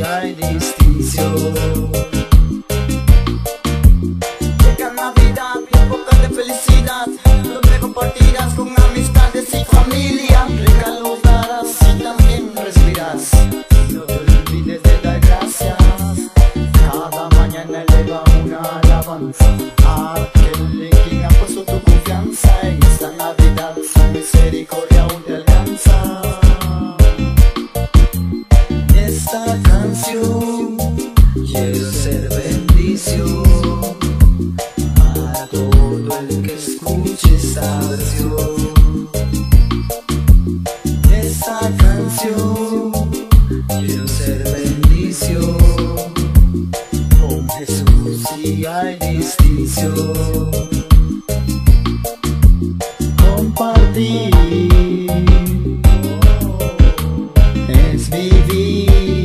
aquí hay distinción. Navidad, bien poca de felicidad, donde compartirás con amistades y familia. Regalos darás y también recibirás. No te olvides de dar gracias. Cada mañana eleva una alabanza. Y hay distinción. Compartir es vivir.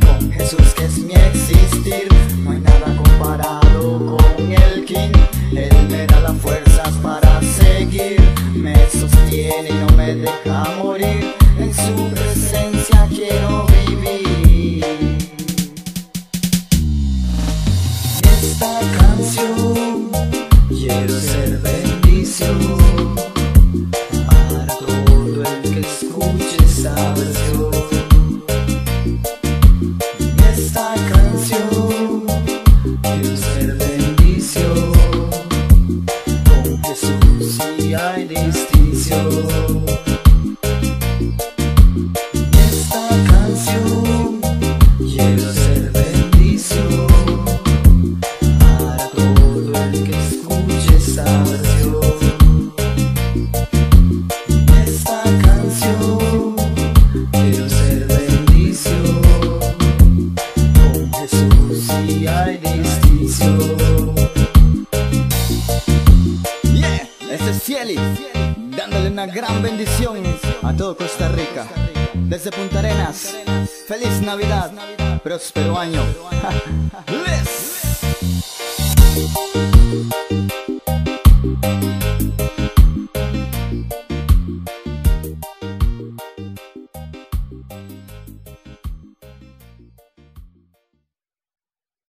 Con Jesús que es mi existir, no hay nada comparado con el King. Él me da las fuerzas para seguir, me sostiene y no me deja morir. En su presencia quiero ser bendición para todo el que escuche esta versión. Esta canción quiero ser bendición. Jesús y hay distinción. Distinción. Yeah, este es Cieli, dándole una gran bendición a todo Costa Rica. Desde Punta Arenas, feliz Navidad, próspero año. Let's